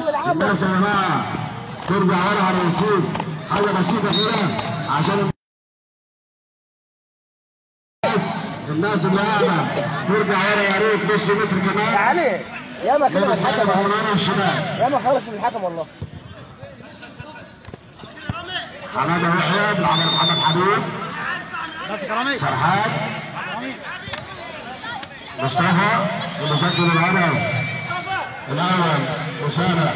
الناس يا جماعة ترجع ورا على الرصيد حاجة بسيطه كده عشان الناس اللي قاعدة ترجع ورا يا ريت نص متر كمان. علي يا ما من الحكم. يا ما خلص من الحكم والله. حماده يحيى بيلعب محمد حبيب. سرحان. مصطفى ومسجل الهدف الأول اسامه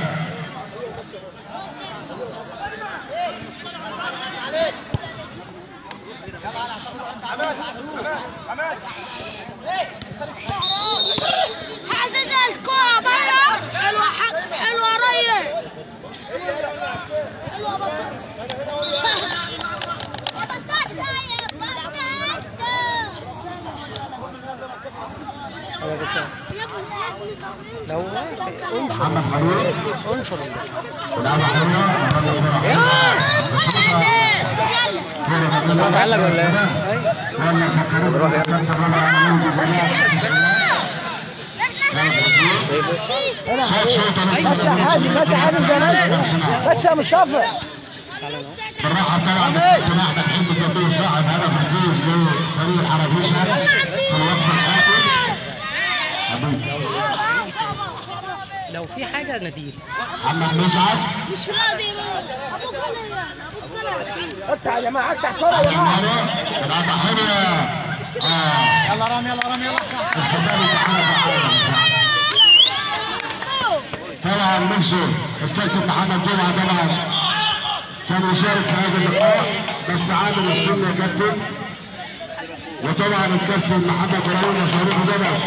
حدد الكرة برا. حلوة حلوة ريا حلوة هذا بس انشر محمد حبيب انشر حلوة معلق ولا إيه؟ بس يا حازم بس يا حازم زمان بس يا مصطفى بالراحه الكابتن احمد حلمي كان بيصعد هدف الفوز لفريق الحربيشه في الوقت حبيبي لو في حاجة نديل محمد مسعد مش راضي يروح أبوك ولا أبوك ولا افتح يا جماعة افتح كرة يا بيلعبها حلوة آه. يلا رامي يلا رامي يلا. طبعا نفسه الكابتن محمد جمعة طبعا. كان يشارك في هذا اللقاء. بس عامل السن يا كابتن. وطبعا الكابتن محمد إبراهيم وشريف جبل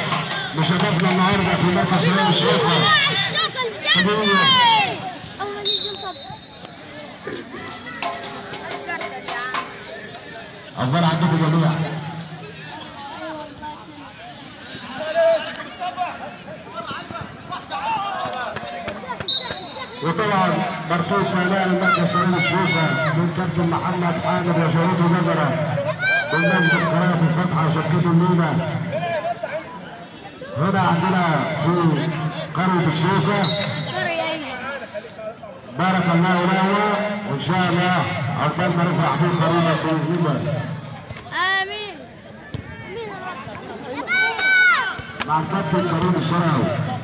مشرفنا النهارده في مركز الشيخة. الشوط الجاي أول يجي نطب افضل عندكم جميعا وطبعا مرفوع ثانيا المركز شباب الشيخة من كابتن محمد حامد وشريف جبل بالنسبة لقناه الفتحه وشركته المينا هنا عندنا في قريه الشيخه بارك الله له وان شاء الله عقبال ما نفرح بيه قريبا باذن الله آمين. مين مع الكابتن كريم الشراوي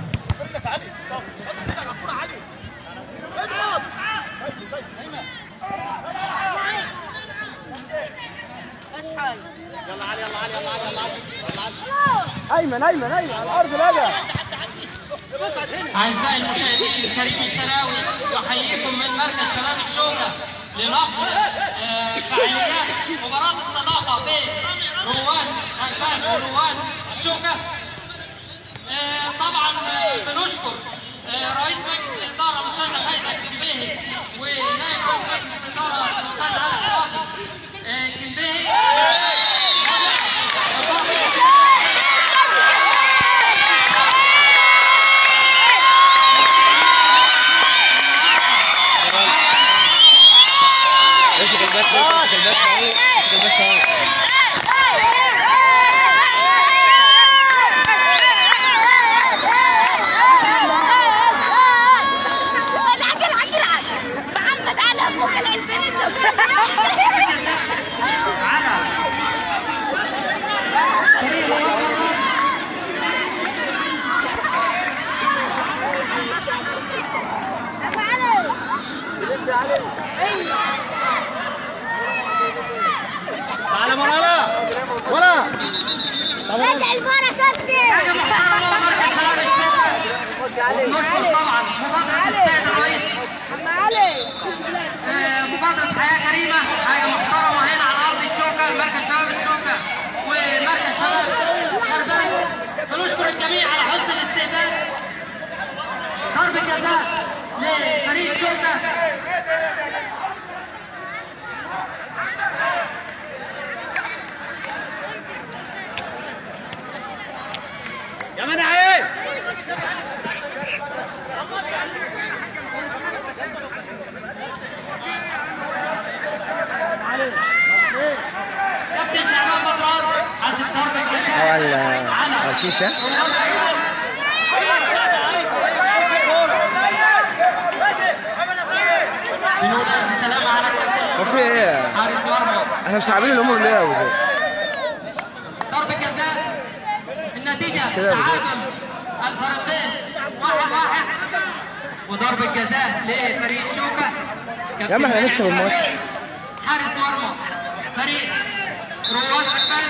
ايمن ايمن ايمن على الأرض بقى أعزائي المشاهدين كريم الشراوي يحييكم من مركز شباب الشوكة لنقل آه، فعاليات مباراة الصداقة بين رواد الباب ورواد الشوكة. آه، طبعا آه، بنشكر رئيس مجلس الإدارة الأستاذ هيثم الكنبيهي ونائب رئيس مجلس الإدارة الأستاذ علي صافي آه، الكنبيهي امسك الباك امسك الباك امسك الباك العب العب العب محمد على فوق العلبين تعالى ورانا ورا رجع الفرس كابتن حاجة محترمة ومركز شباب الشوكة ونشكر طبعا مبادرة السيد الرئيس مبادرة حياة كريمة حاجة محترمة هنا على أرض الشوكة مركز شباب الشوكة ومركز شباب بنشكر الجميع على حسن الاستقبال ضرب جزاء لفريق الشوكة يا منعي! هو الكيشه وفي إيه؟ إحنا مصعبين الأمور ليه يا أبو النتيجه تعادل وضربة جزاء لفريق شوكة. يا عم إحنا هنكسب الماتش. حارس مرمى. فريق رواد حكام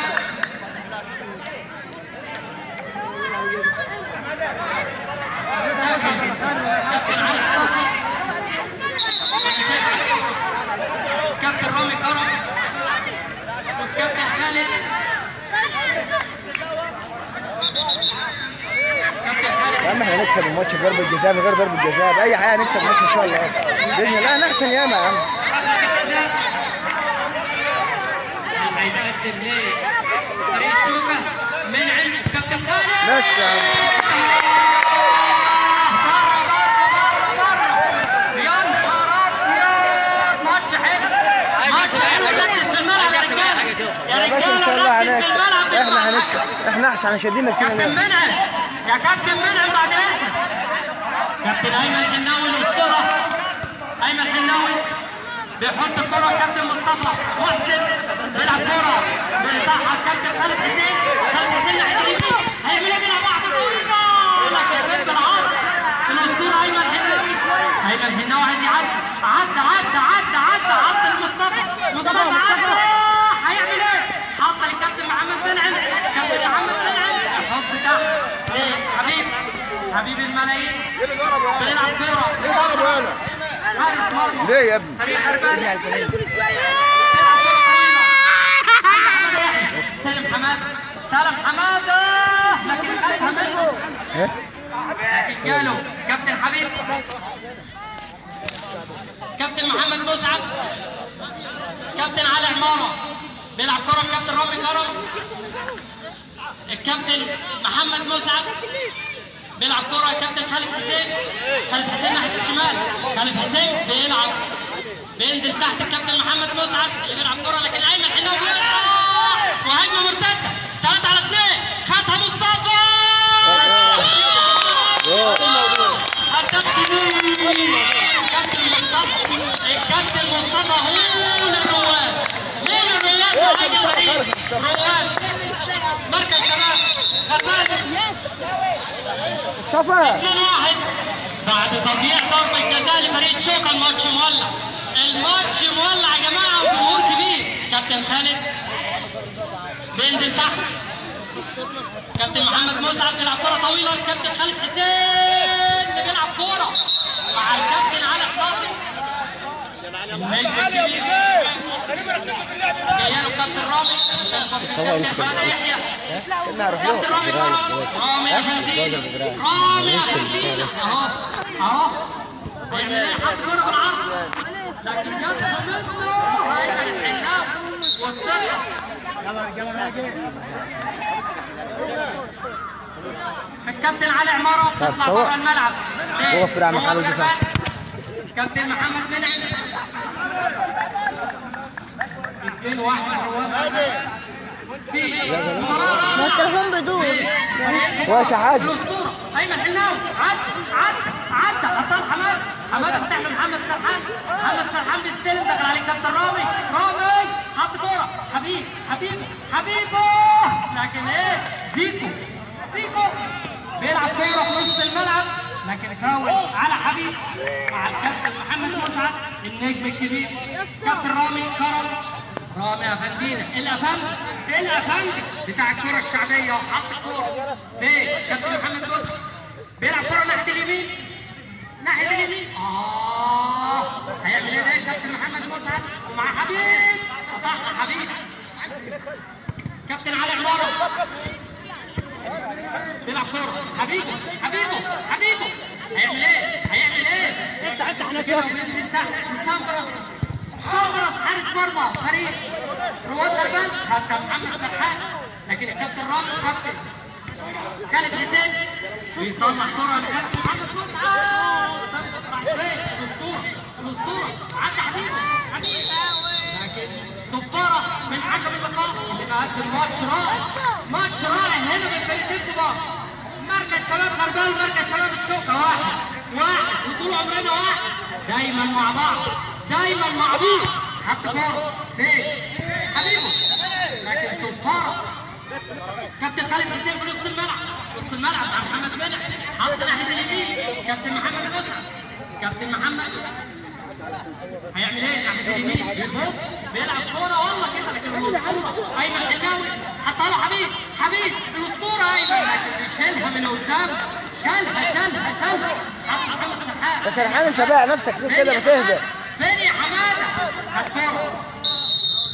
كابتن رامي كرم. والكابتن خالد كابتن خالد. يا عم إحنا هنكسب الماتش بضربة جزاء من غير ضربة جزاء. بأي حاجة هنكسب الماتش إن شاء الله. بإذن الله إحنا أحسن ياما يا عم. بس يا عم بره بره بره بره يا نهار ابيض ماتش حلو ماتش حلو ركز في الملعب يا رجاله يا باشا إن شاء الله ركز في هنكسب الملعب إحنا هنكسب إحنا أحسن إحنا شادين نفسنا كابتن منعم يا كابتن منعم بعد اذنك كابتن أيمن حناوي الاسطوره أيمن حناوي بيحط الكرة. كابتن مصطفى محسن بيلعب كرة. بيصحح كابتن خالد حسين. خالد حسين اليمين هيعمل إيه بيلعب واحدة طويله فين بالعصر الاسطوره أيمن حناوي أيمن حناوي عايز يعدي عدى عدى عدى عدى عدى لمصطفى. مصطفى عدى هيعمل إيه؟ لكابتن محمد منعم كابتن محمد منعم يحط تحت إيه حبيب. حبيب الملايين. بيلعب كوره حارس مرمى ليه يا ابني؟ فريق حربان سالم حماده سالم حماده لكن خدها منه؟ لكن جاله كابتن حبيب. كابتن محمد مسعد كابتن علي عماره بيلعب كرة كابتن رامي كرم. الكابتن محمد مسعد بيلعب كرة كابتن خالد حسين. خالد حسين ناحية الشمال. خالد حسين بيلعب. بينزل تحت الكابتن محمد مسعد اللي بيلعب كرة لكن أيمن حناوي بيقطع وهجمه مرتده 3 على 2 خدها مصطفى. الكابتن الكابتن مصطفى الكابتن مصطفى هو الرواد مين الرواد مركز شباب مصطفى 2 1 بعد تضييع ضربة جزاء لفريق شوكة الماتش مولع الماتش مولع يا جماعة وجمهور كبير كابتن خالد بينزل تحت كابتن محمد مسعد بيلعب كرة طويلة الكابتن خالد حسين اللي بيلعب كرة مع الكابتن علي حراسي النجم الكبير رامي الكابتن له رامي اهو لكن الكابتن علي بتطلع صور. بره الملعب صور في رعم حاله زفاف. كابتن محمد منعم اثنين واحد في ما التليفون بدون يا حازم ايمن حناوي عد عد عد حطها حماد حماد افتح محمد سرحان محمد سرحان بيستلم دخل عليه كابتن رامي رامي حط كوره حبيب حبيب حبيبه لكن إيه زيكو زيكو بيلعب كوره في نص الملعب لكن فاول على حبيب مع الكابتن محمد مسعد النجم الكبير كابتن رامي كرم. رامي افندينا الافندي الافندي بتاع الكرة الشعبية وحط الكورة. فين كابتن محمد مسعد بيلعب كره ناحية اليمين. ناحية اليمين. آه. هيعمل إيه؟ كابتن محمد مسعد ومع حبيب. صح حبيب. كابتن علي عمارة. بيلعب كورة. حبيبه حبيبه حبيبه. هيعمل إيه؟ هيعمل إيه؟ افتح افتح هناك كده وبينزل تحت. سامبرس حارس مرمى فريق. رواد غربان كابتن محمد فرحان لكن الكابتن رامي كابتن خالد حسين بيطلع كوره لكابتن محمد مسعد الأسطورة الأسطورة. عدى حبيبه حبيبه لكن صفاره من حكم اللقاء اللي مقدم ماتش رائع. ماتش رائع. هنا من فريقين كبار مركز شباب غربال مركز شباب الشوكة. واحد واحد. وطول عمرنا واحد. دايما مع بعض. دايما مع بعض حط كورة فين حبيبه لكن صفارة كابتن خالد حسين في نص الملعب. نص الملعب مع محمد منع. حط ناحية اليمين. كابتن محمد مسعد كابتن محمد. هيعمل إيه؟ ناحية اليمين. بيبص بيلعب كورة والله كده لكن الأسطورة أيمن حناوي. حطها له حبيب. حبيب. الأسطورة أيمن. لكن بيشيلها من قدام. شالها شالها شالها. حط محمد يا سرحان انت بقى نفسك ليه كده؟ ما تهدى فين يا الكوره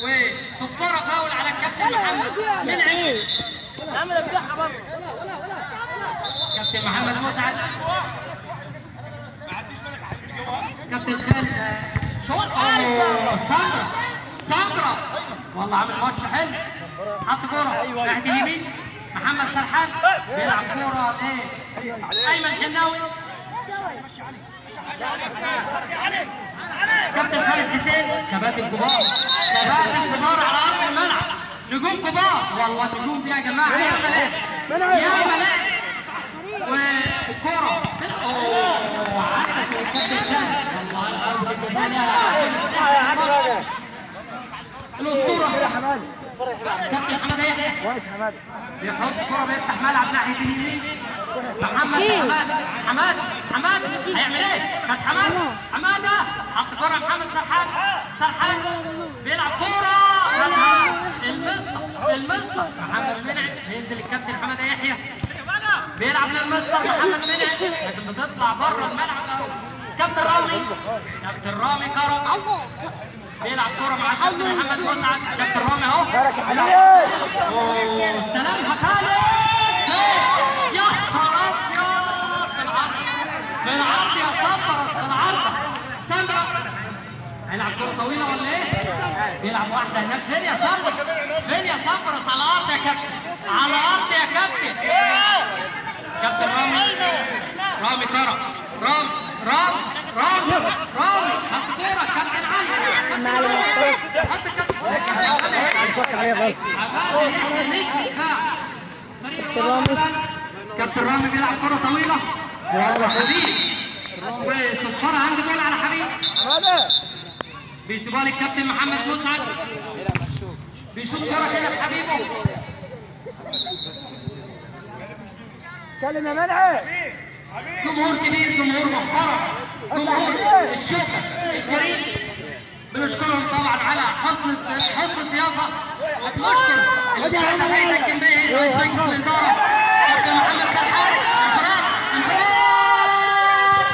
وصفاره فاول على الكابتن محمد من عين عامل بتاعها برضه كابتن محمد مسعد كابتن خالد شوط سمرة سمرة والله عامل ماتش حلو حط كوره ناحيه اليمين محمد سرحان بيلعب كوره إيه ايمن حناوي كابتن خالد حسين كباتن كبار. كباتن كبار على أرض الملعب. نجوم كبار. والله النجوم دي يا جماعة. يا ملاك يا ملاك والكرة أوه. عدت الكابتن خالد والله الأرض الجميله الأسطورة. كابتن حماده يحيى كويس حماده بيحط كرة بيفتح ملعب اليمين محمد إيه؟ حماد حماد حماد هيعمل إيه؟ خد حماد حمادة حط كرة محمد سرحان سرحان بيلعب كرة خدها المسطر المسطر محمد منعم بينزل الكابتن حمادة يحيى بيلعب للمستر محمد منعم لكن بتطلع بره الملعب كابتن رامي كابتن رامي كرم بيلعب كرة مع محمد مسعد كابتن رامي أهو. يا حبيبي سلام خالد يا ابيض في العرض في العرض يا صبر في العرض هيلعب كرة طويلة ولا إيه؟ بيلعب واحدة هناك. فين يا صبر؟ فين يا صبر؟ على الأرض يا كابتن. على الأرض يا كابتن. كابتن رامي. رامي كرم رامي رامي. رامي رامي حط كورة كابتن علي حط كابتن رامي كابتن رامي بيلعب كرة طويلة وصفارة عنده جول على حبيب حماده بيسيبها للكابتن محمد مسعد بيشوط كرة كده في حبيبه كلم يا منعم جمهور كبير جمهور محترم جمهور الشوكة. الكريم بنشكرهم طبعا على حسن حسن الضيافة وبنشكر الاستاذ سيد الكمبيه رئيس مجلس كابتن محمد سرحان انفراد انفراد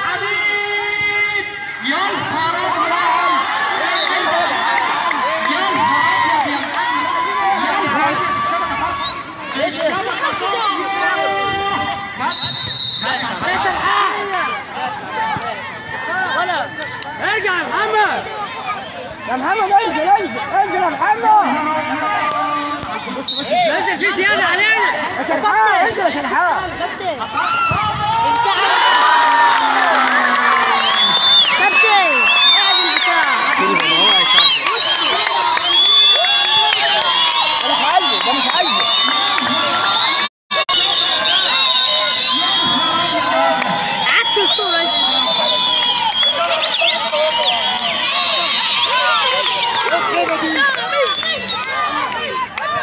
حبيب يا نهار أبيض يا نهار أبيض يا محمد يا نهار أبيض الشبكة ولا ارجع يا محمد يا محمد أنزل أنزل أنزل يا محمد. لازم في زيادة علينا. يا سرحان أنزل يا سرحان كابتن كابتن اعدل البتاع أنا مش عايزه ده مش عايزه عكس الصورة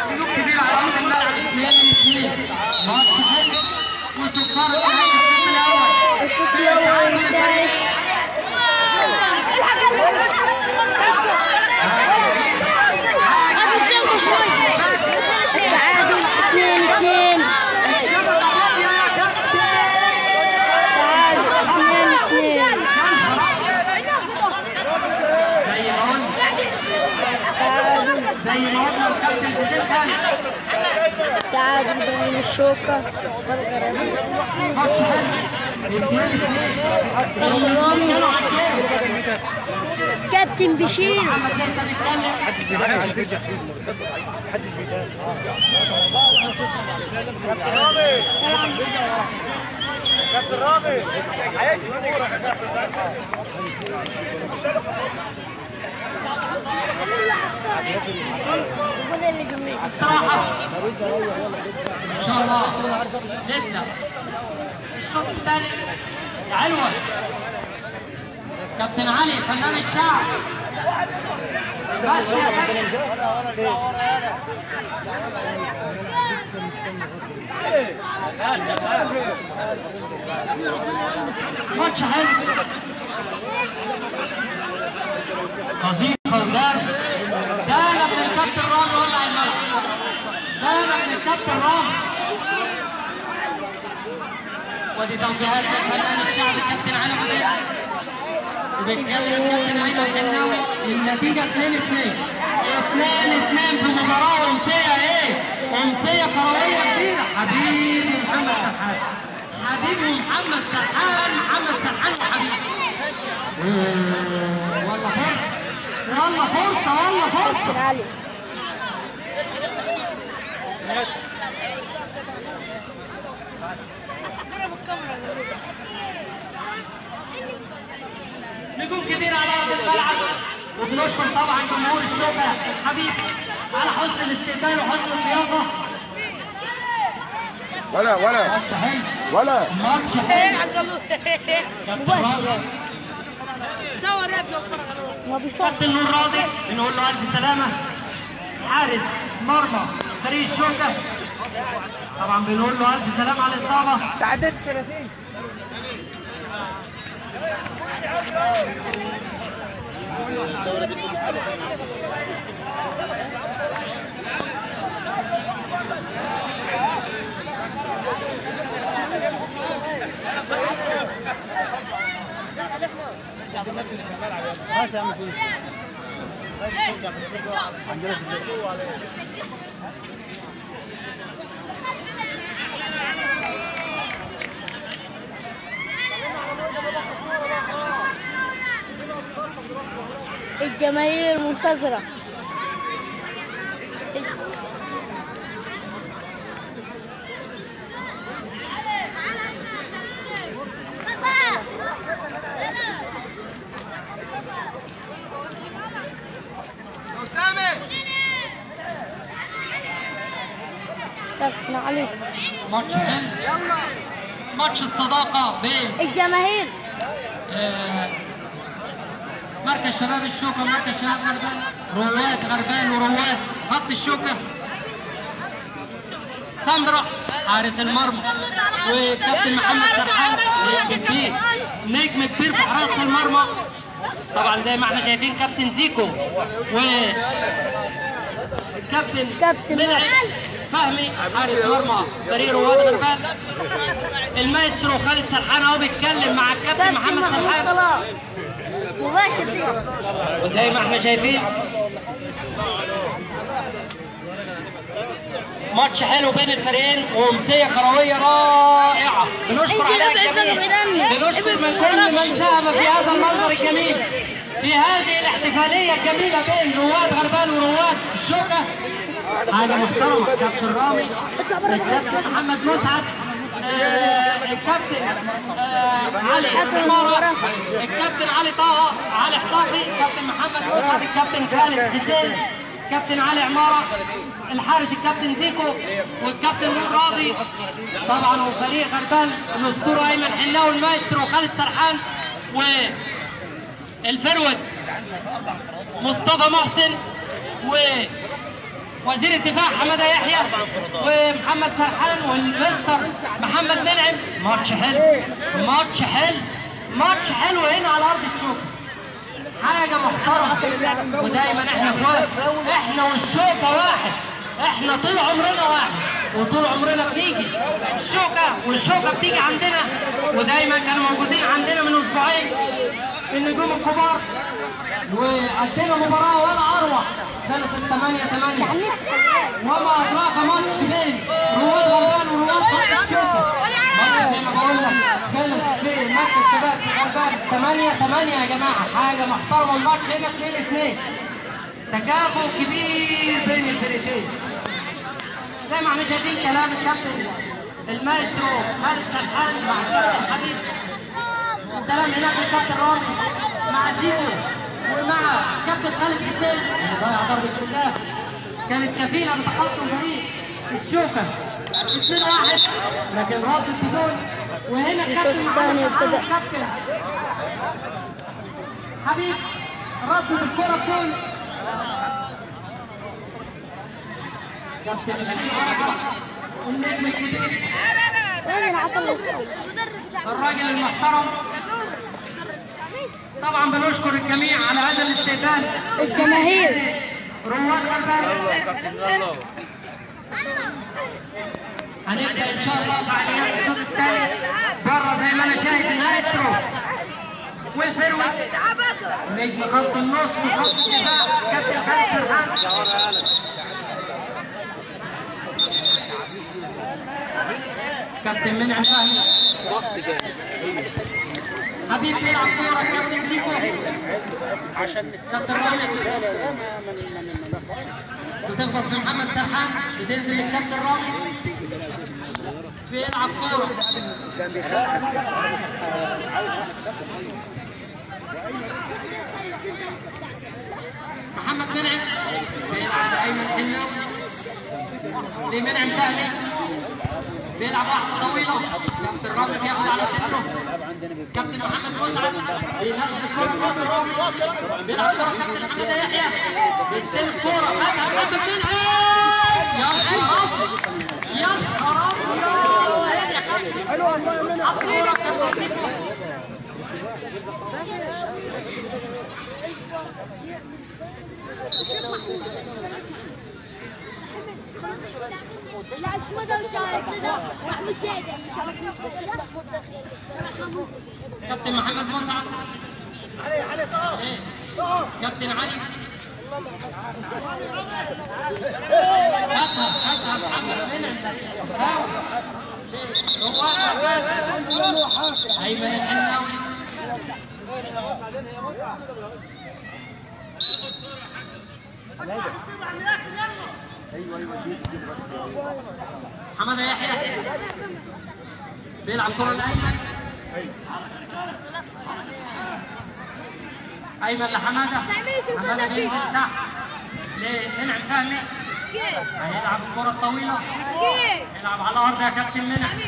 سلوك كبير على ارض الملعب اثنين اثنين ماتش حلو وسكر نهايه الشوط الأول الشوط الأول انتهى قبل الشوط شوي التعادل اثنين اثنين تعادل اثنين اثنين زي ما قلنا تعادل زي ما قلنا الكابتن حسين خالد اثنين اثنين كابتن رامي كابتن بشير. كابتن رامي. الشوط الثاني علوة كابتن علي فنان الشعب. ماتش حلو وظيفة ودرس ده من الكابتن رامي ولع الملعب ده من الكابتن رامي ودي توجيهات من فنان الشعب الكابتن علي مدير حناوي النتيجة 2 2 2 2 في مباراة أمسية إيه؟ أمسية كروية كبيرة حبيبي محمد سرحان حبيبي محمد سرحان محمد سرحان وحبيبي والله فرصة والله فرصة والله علي قرب الكاميرا نجوم كتير على أرض الملعب. وبنشكر طبعا جمهور الشوكة الحبيب على حسن الاستقبال وحسن الضيافه ولا ولا. ماتش حلو. ولا ماتش إيه حلو عجلوه مباشر صور يا ابني ما بيصور كابتن نور راضي؟ بنقول له ألف سلامة. حارس مرمى فريق الشوكة. طبعا بنقول له ألف سلامة على الإصابة. تعديت 30 هات يا الجماهير منتظرة. ماتش حلو ماتش الصداقة بين الجماهير. آه، مركز شباب الشوكة مركز شباب غربان. رواد غربان ورواد. خط الشوكة. سمرة حارس المرمى. وكابتن محمد سرحان نجم كبير نجم كبير في حراسة المرمى. طبعا زي ما إحنا شايفين كابتن زيكو. و كابتن كابتن فهمي حارس مرمى فريق رواد غربان المايسترو خالد سرحان اهو بيتكلم مع الكابتن كابتن محمد سرحان. مباشر. وزي ما إحنا شايفين ماتش حلو بين الفريقين وامسية كروية رائعة. بنشكر عليها الجميع. عني. بنشكر من ابعد كل بقى. من ساهم في هذا المنظر الجميل. في هذه الاحتفالية الجميلة بين رواد غربان ورواد الشوكه حاجة محترمه كابتن رامي الكابتن محمد مسعد آه، الكابتن آه، علي عمارة،. الكابتن علي طه علي حصافي كابتن محمد مسعد الكابتن خالد حسين كابتن علي عمارة الحارس الكابتن زيكو والكابتن نور راضي طبعا وفريق غربال الاسطوره أيمن حلاوي المايسترو خالد سرحان والفرود مصطفى محسن و وزير الدفاع حماده يحيى ومحمد سرحان والمستر محمد منعم ماتش حلو. ماتش حلو. ماتش حلو هنا على أرض الشوكه حاجة محترمة. ودايما إحنا اخوات إحنا والشوكة واحد. إحنا طول عمرنا واحد. وطول عمرنا بنيجي. الشوكة والشوكة بتيجي عندنا. ودايما كانوا موجودين عندنا من أسبوعين. النجوم الكبار. وقدمنا مباراة ولا كانت الثمانية ثمانية يعني وما أدراك ماتش بين رواد غربان ورواد خط الشوكة زي ما بقول لك في مركز شباب غربان. 8 8 يا جماعة. حاجة محترمة. الماتش هنا 2 2 تكافؤ كبير بين الفريقين. زي ما إحنا شايفين كلام الكابتن المايسترو خالد سرحان مع الحبيب الكلام هناك الكابتن رامي مع زيكو ومع كابتن خالد حسين اللي ضيع ضربة الله كانت كفيلة بتقدم فريق الشوكة 2 1 لكن راس البدون وهنا الكابتن محمد. والكابتن حبيب ردت الكرة فين؟ كابتن النجم الكبير الراجل المحترم طبعا بنشكر الجميع على هذا الاستقبال الجماهير. رواد غربان. هنبدأ إن شاء الله فعاليات الشوط الثاني. بره زي ما أنا شايف المايسترو والفروت نجم خط النص وخط الدفاع. كابتن خالد سرحان كابتن منعم فهمي. حبيب بيلعب كورة كابتن ديكو كابتن رامي بتخبط في محمد سرحان بتنزل للكابتن رامي. بيلعب كورة. كان بيخاف محمد منعم. بيلعب ايمن حناوي. لمنعم فهمي بيلعب واحدة طويلة كابتن رامي بياخد على صدره كابتن محمد مسعد بينزل الكره كابتن رامي بيلعب كره كابتن محمد يحيى بيستلم الكره فجاه محمد منعم يا أبيض. يا نهار أبيض. حلو منى الكره كابتن ديكو. لا اسمه ده مش عارف ده محمود سيدة مش عارف نفس الشيء محمود دخيل كابتن محمد مسعد إيه. كابتن علي هاتها هاتها محمد. رواد عباس. ايمن الحناوي أيوه أيوه دي دي بس حماده يحيى. بيلعب كرة الايمن أيمن لحمادة. حمادة بينزل تحت لمنعم فهمي هيلعب الكرة الطويلة. يلعب على الأرض يا كابتن منعم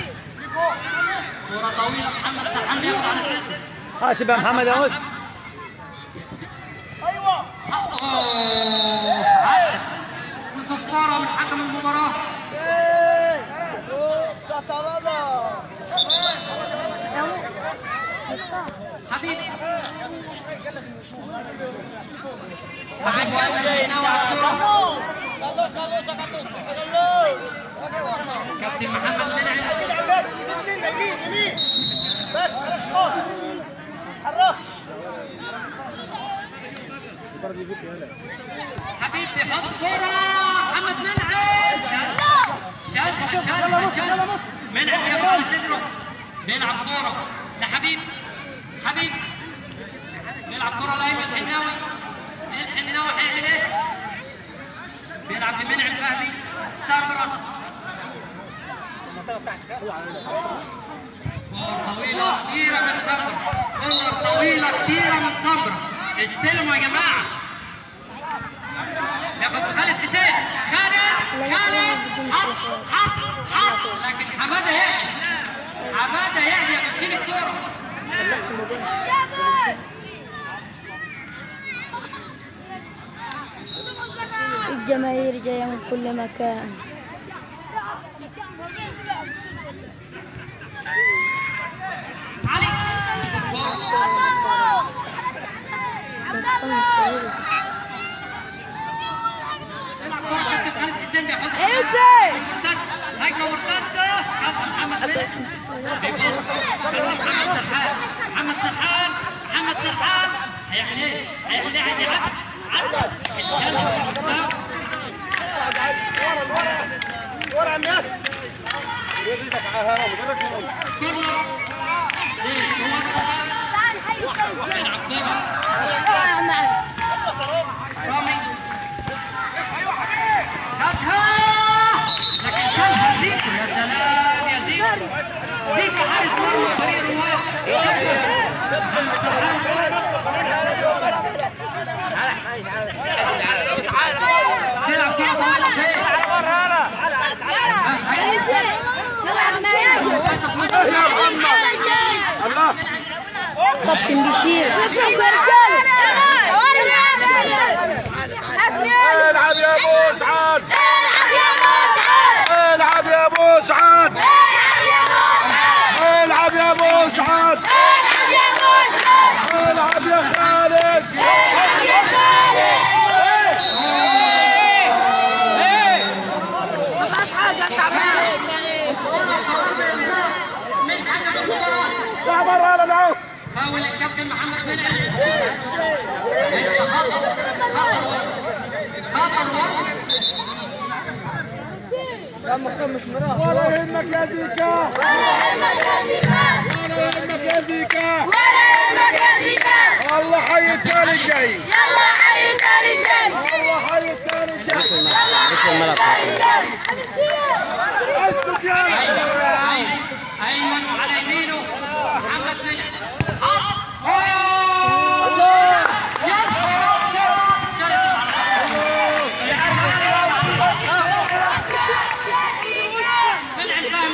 كرة طويلة. محمد سرحان بياخد على السد حاسب يا محمد يا موسى وصفارة من حكم المباراة حبيبي حبيبي حبيبي حط كرة محمد منعم شالها شالها شالها منعم ياخد على صدره بيلعب كرة لحبيب حبيب بيلعب كرة لأيمن الحناوي. الحناوي هيعمل إيه؟ بيلعب لمنعم فهمي سمرة كرة طويلة كتيرة من سمرة كرة طويلة كتيرة من سمرة استلموا يا جماعة. ياخد خالد حسين. خالد خالد حط حط حط لكن حماده يحيى حماده يحيى بتشيل الكورة. الجماهير جاية من كل مكان. علي. محمد سرحان محمد سرحان هيعمل إيه؟ هيعمل إيه؟ عايز يعدي عدى ورا الناس يريدك على هرم غيرك من كابتن بشير العب يا ابو سعد. العب يا ابو سعد. العب يا ابو سعد. منعم انت خطر خطر خطر واحد يا مراه ولا يهمك يا زيكا ولا يهمك يا زيكا والله حي الثاني الجاي والله حي الثاني الجاي اسكت يا ايمن ايمن على يمينه محمد منعم الله منعم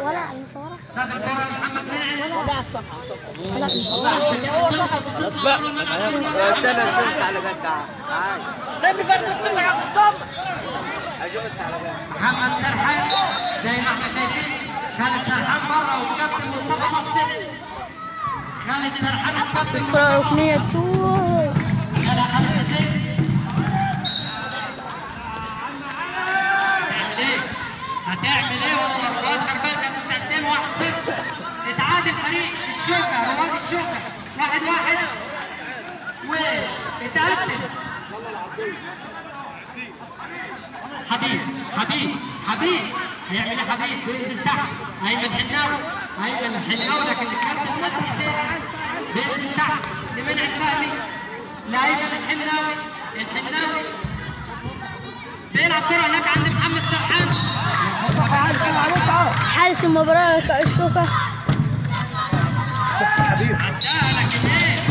ولا عن صورة ساب الكره لمحمد منعم ولا الصفحة ولا عن صورة اسبق استنى شفت على جد تعال نبي فرد القطعة بالضبط اجبت على جد محمد سرحان زي ما إحنا شايفين خالد سرحان بره والكابتن مصطفى محسن خالد سرحان والكابتن كرة مصطفى ركنية تشوف هتعمل إيه والله رواد غربال كانت متقدمه 1 0 اتعادل فريق الشوكة رواد الشوكة. 1 1 واتقدم حبيب حبيب حبيب. هيعمل إيه حبيب؟ بينزل تحت. ايمن حناوي ايمن الحناوي لكن الكابتن نفس حسين بينزل تحت. لمنعم فهمي لايمن الحناوي الحناوي. بيلعب كرة هناك عند محمد سرحان. حارس المباراة الشوكة بس حبيبي عداها لكن إيه؟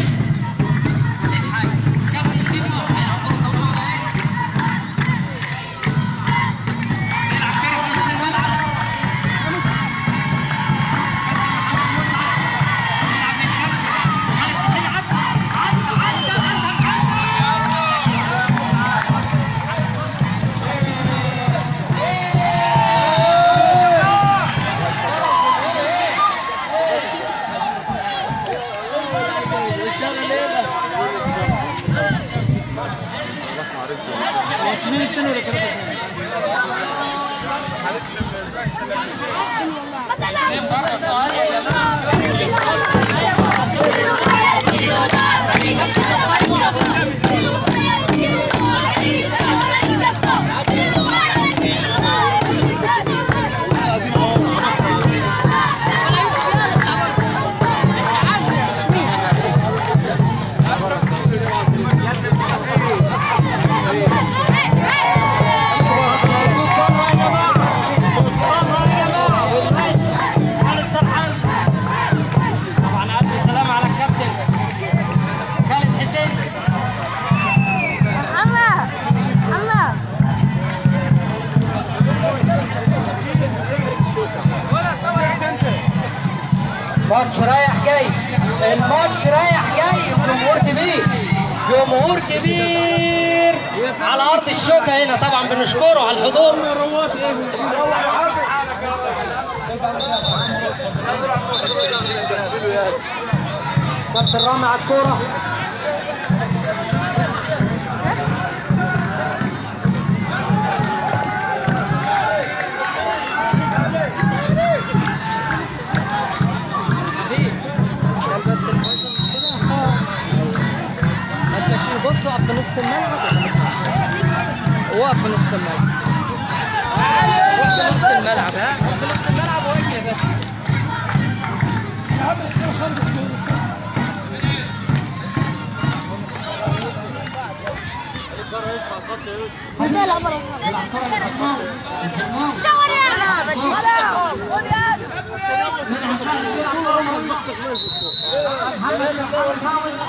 برا العب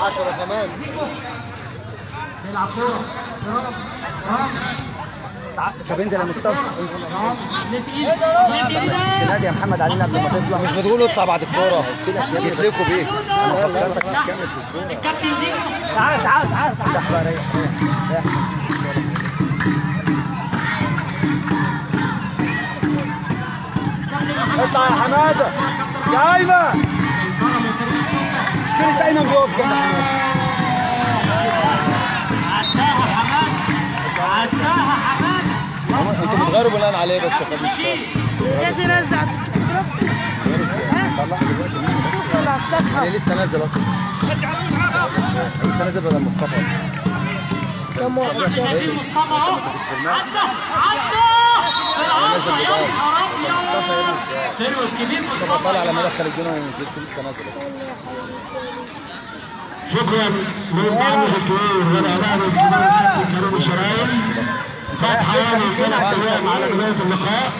10 كمان طب انزل يا مصطفى انزل يا محمد علينا قبل ما تطلع مش بتقولوا اطلع بعد الكورة؟ جيت لكم بيه. أنا فكرتك تكمل في الكوره الكابتن زيكو تعال تعال تعال تعال. اطلع يا حماده يا ايمن مشكلة ايمن بيقف جنب حماده أنتوا بتغيروا بناء عليه بس يا فندم. دي نازلة على التيك توك طلع الصفحه هي لسه نازل أصلا. لسه نازل بدل مصطفى؟ كم واحد شاف مصطفى اهو عدى عدى شكرا. للمعلم الكبير والاعلام الكبير كريم فات حوالي ثلاث أيام على بدايه اللقاء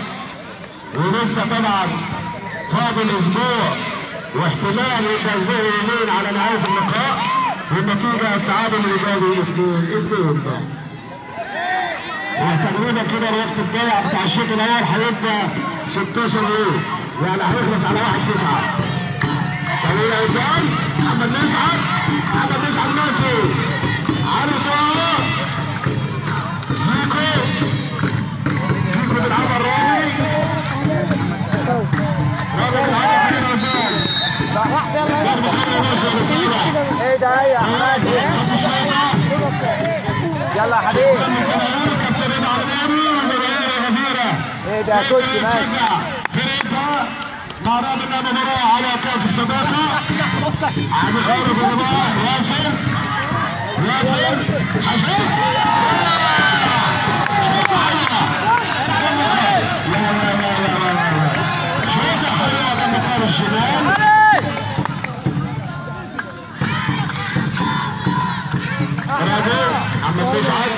ولسه طبعا فاضل أسبوع واحتمال ينتهي يومين على نهايه اللقاء والنتيجه التعادل الايجابي 2 2 وتقريبا كده الوقت الضايع بتاع الشوط الأول هيبقى 16 يوم. يعني هيخلص على 1 9 طويلة قدام محمد مسعد محمد مسعد ماشي. علي طه زيكو زيكو رامي بيلعبها علي رمضان واحدة يلا يا إيه ده؟ يا حماد يلا يا حبيبي. إيه ده يا كوتش ماشي فريقها مع رابطة مباراة على كأس الصداقة عبد خالد رمضان ياسر ياسر حسين لا لا لا لا لا لا شوطة حلوة من مقام الشمال رابع محمد مسعد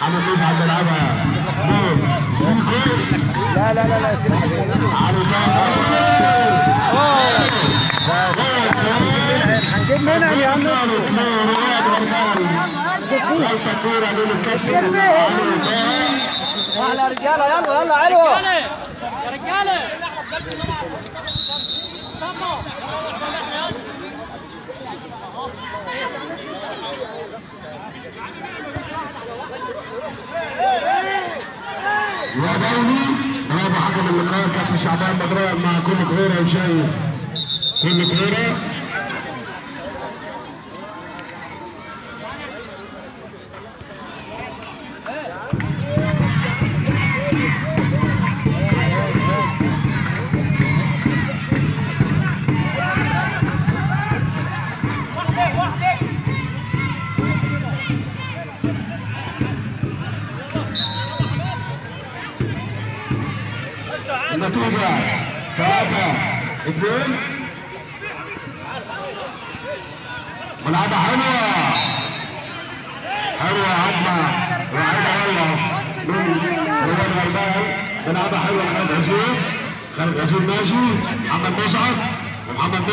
محمد مسعد بيلعبها جول زيكو لا لا لا لا يا سيدي حبيبي هنجيب منها يا عم أحلى رجاله يلا يلا علو يا رجاله يا دولي برافو حكم اللقاء كابتن شعبان بدران مع كل كوره وشايف. كل كوره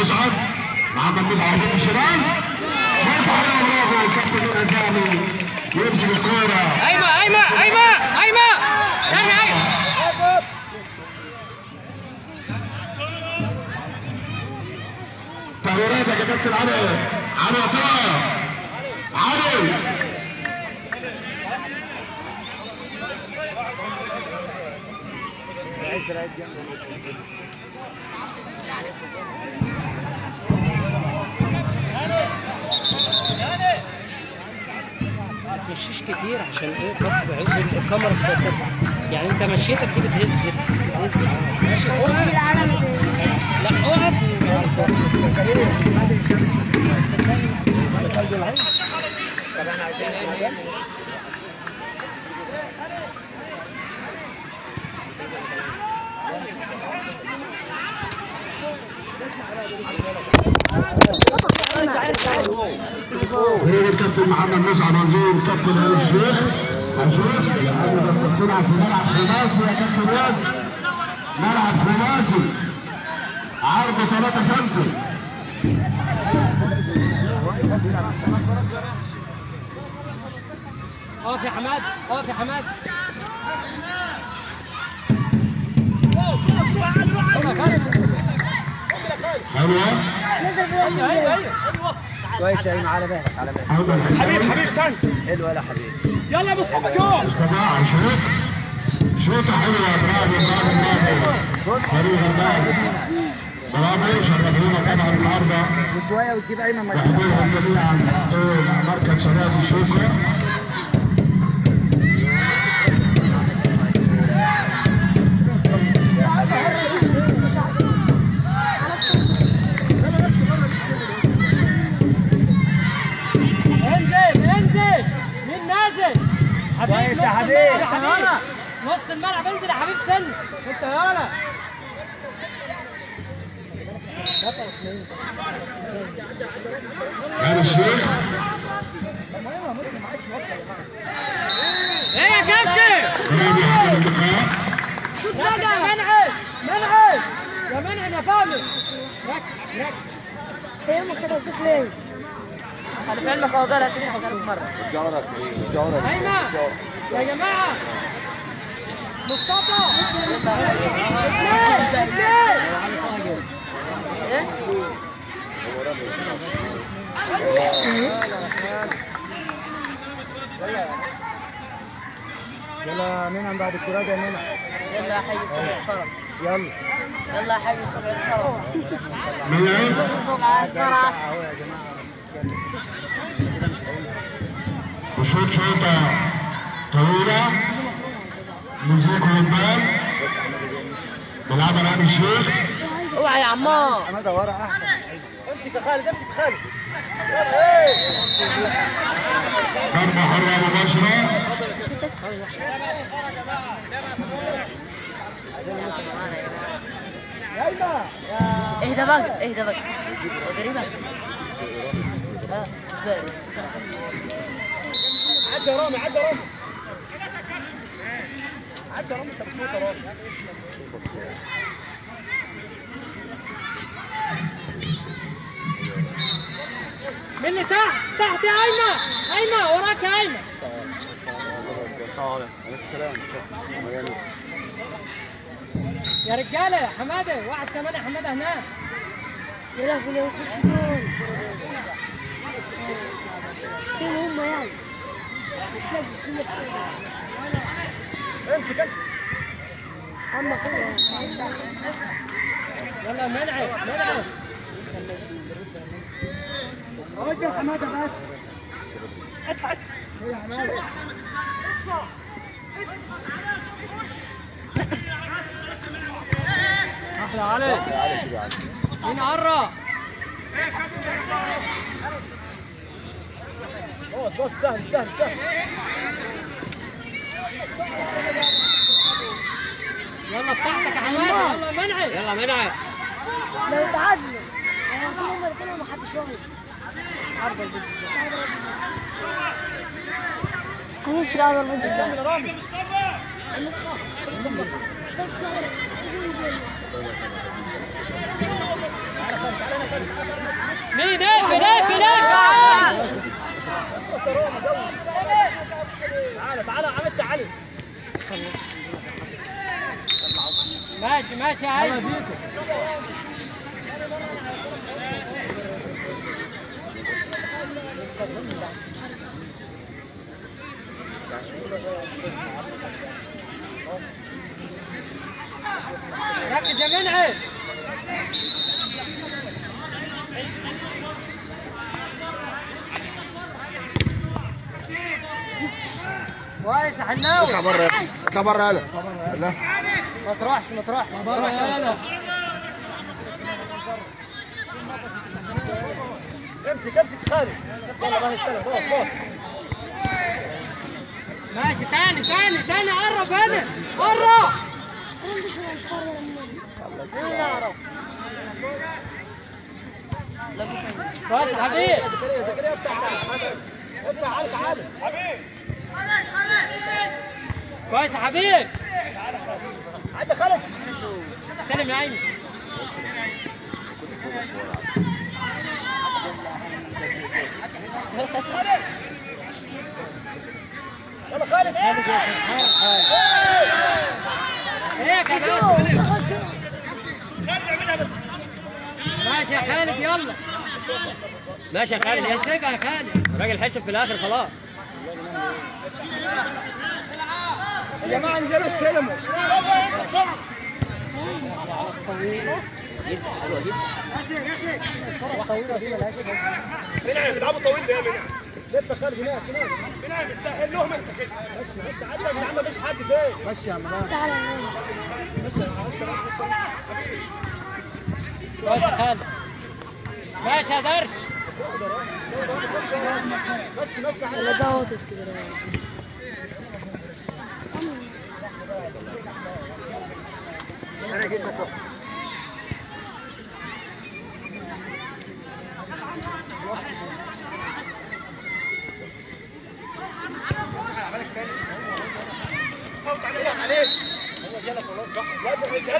مسعد محمد مسعد عزيز الشمال حلوة برافو الكابتن الأسامي يمسك الكورة ايمن ايمن ايمن ايمن استنى ايمن تغييراتك يا كابتن علي. علي عطاء. علي. ما تمشيش كتير عشان إيه؟ بس بعز الكاميرا بتبقى يعني انت مشيتك دي بتهز بتهز ماشي اقف لا اقف طب إحنا عايزين إيه هو الكابتن محمد مسعد وزير كابتن علي الشيخ الشيخ يعني بتصنع في ملعب خماسي يا كابتن ياسر ملعب. خماسي عرض 3 سم اقف يا حماد اقف يا حماد حلوة كويس يا إيمن على بالك على بالك. حلوة حبيب حبيب تاني. حلو ولا حبيبي يلا يا مصطفى جو. مصطفى شوط شوطه حلوة برافو برافو برافو فريق النادي برافو شرفونا طبعا النهارده. وشوية وتجيب أيمن ما يحضرهم جميعا. إيه، مركز شباب الشوكه انزل يا حبيب نص الملعب انزل يا حبيب انت يالا هاني الشيخ إيه يا كابتن. شوت يا بقى منعم منعم يا منعم يا فاضل. إيه ما كده صوت ليه؟ خلي علمك هو ايمن يا جماعة. مصطفى. اثنين اثنين إيه يلا مين عم بعد الكرة؟ ده مين يلا يا حي الصبح الفرح. يلا. يلا يا حي الصبح الفرح. ملعب الصبح جماعة وشوط شوطه طويله مزيكو قدام بيلعبها هاني الشيخ اوعى يا عمار. حماده ورا احسن امسك يا خالد امسك يا خالد مباشره يا ايمن اهدى بقى اهدى بقى قريبة آه عدى رامي عدى رامي عدى رامي يا رامي مين اللي تحت تحت يا ايمن ايمن وراك يا ايمن السلام يا رجالة يا حمادة واحد كمان يا حمادة هناك. يا لهوي يا خش جول فين هم يعني تلاقي فين امسك امسك اما يلا منعم منعم راجل حماده بس ادفع يا حماده أحلى علي مين عرى بص بص سهل سهل سهل. يلا بتاعتك يا حماده يلا منعم يلا منعم لو تعادلوا يعني كل مرتين وما حدش واخد عرض البنت هنمشي لعرض البنت مين؟ اقفل اقفل اقفل تعالى تعالى عمش علي ماشي ماشي ايمن ركز يا منعم كويس يا حناوي. اطلع بره يا ابني اطلع بره يلا لا؟ ما تروحش ما تروحش. ما تروحش يلا امسك امسك خالد يلا ماشي تاني تاني تاني. قرب هنا قرب عندي شوية الفار يا مين اعرف كويس يا حبيب زكريا زكريا افتح افتح تعالى كويس يا حبيب. عدى خالد. استلم يا يلا خالد. إيه يا ماشي يا خالد يلا. ماشي يا خالد يا يا خالد. الراجل حسب في الآخر خلاص. يا جماعة انزلوا استلموا منعم بيلعبوا طويل ده يا منعم لف خالد هناك هناك منعم استحل لهم انت كده ماشي ماشي عدى يا عم مفيش حد فين ماشي يا عم تعالى. ماشي يا عم ماشي يا درش ماشي ماشي ولا ده هو تفتكر أنا جيت لك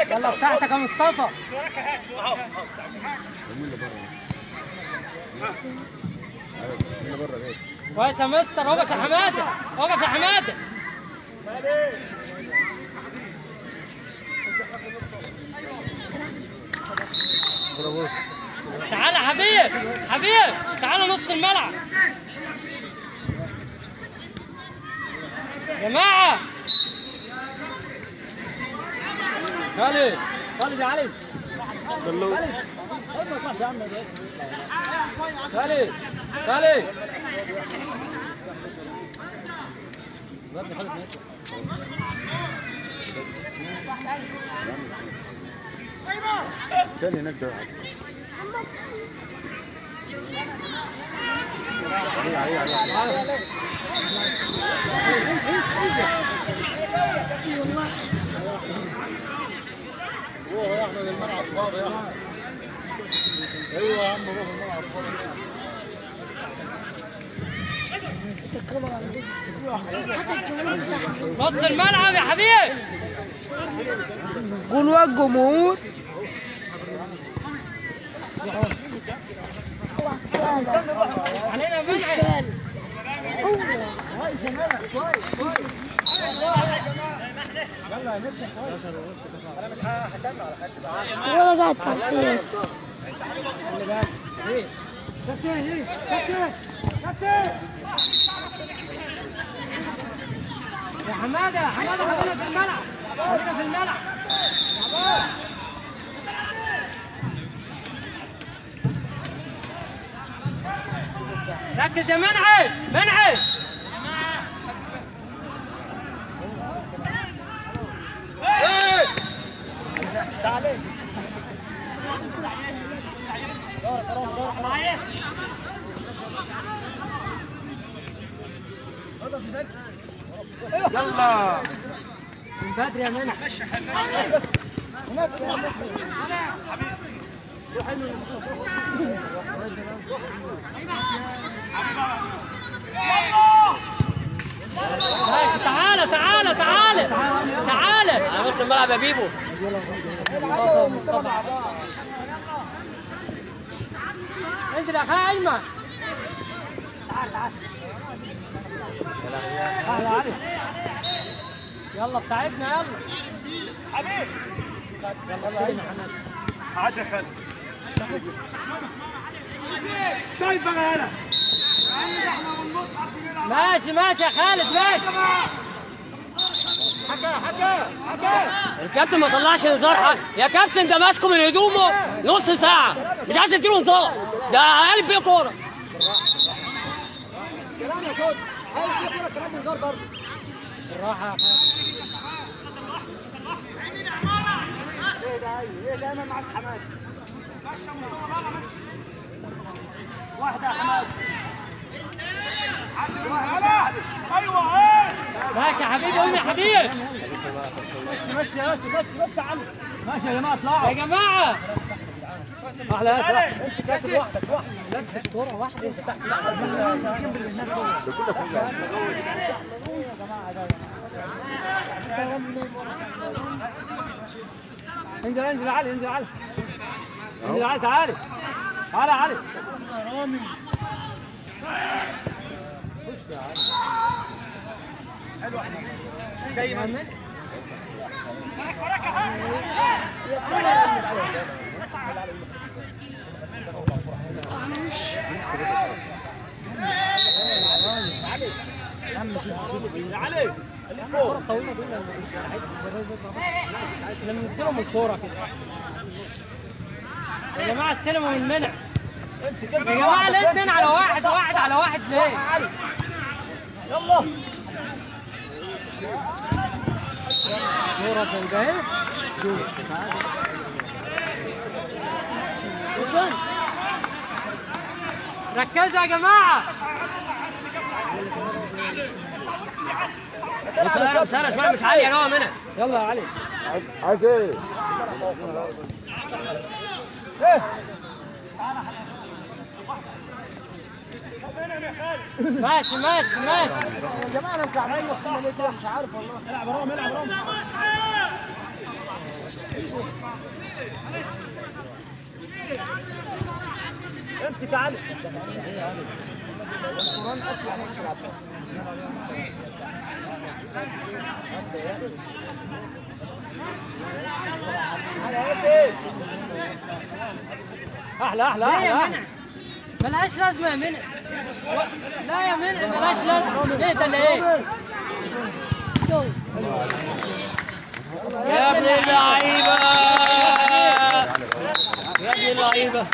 يلا بتاعتك يا مصطفى كويس يا مستر وقف يا حمادة وقف يا حمادة. تعالى حبيب حبيب تعالى نص الملعب. جماعة. خالد خالد يا علي. خالد. خالد خالد. تاني هناك ده عليه والله روح يا احمد الملعب فاضي يا احمد أيوه يا عم روح الملعب. فاضي انت الكاميرا عندك حتى الجمهور بتاعهم نص الملعب يا حبيب. جول الجمهور علينا الشال ولا قاعد يا حماده يا حماده خلينا في الملعب خلينا في الملعب ركز يا منعش منعش يلا. من بدري يا منع ماشي تعالى تعالى تعالى تعالى. أنا بص الملعب يا بيبو انزل يا أخي ايمن تعال تعال. علي يلا بتاعتنا يلا. حبيب يلا ايمن عاد يا خالد شايف بقى هنا ماشي ماشي يا خالد ماشي. حكا حكا حكا. الكابتن ما طلعش انذار حق يا كابتن ده ماسكه من هدومه نص ساعة. مش عايز تديله انذار ده فيه كورة؟ كلام يا كوتش. عايز يقرا كلام من غير برضه. بالراحة. يا خالد إيه ده؟ إيه دايما معاك حماد واحدة يا حماد أيوه إيه ماشي يا حبيبي قوم يا حبيبي. ماشي ماشي يا ياسر ماشي ماشي يا علي ماشي يا جماعة اطلعوا. يا جماعة. أحلى امسك كاس لوحدك لوحدك كوره واحدة أنت تحت انزل انزل علي انزل علي انزل علي تعالي تعالى يا يا جماعة استلموا من منع يا جماعة ليه اتنين على واحد واحد على واحد ليه؟ يلا كوره زي ده ركزوا يا جماعة. بس سنة شوية مش عالية يا منى يلا يا علي. عايز إيه؟ ماشي ماشي ماشي. يا جماعة أنا مش عارف والله. العب رام العب رام امسك علي. القرآن العباس أحلى أحلى. أحلى ملهاش لازمة يا منى لا يا منى ملهاش لازمة. إيه ده اللي إيه؟ يا ابن اللعيبة. اللعيبه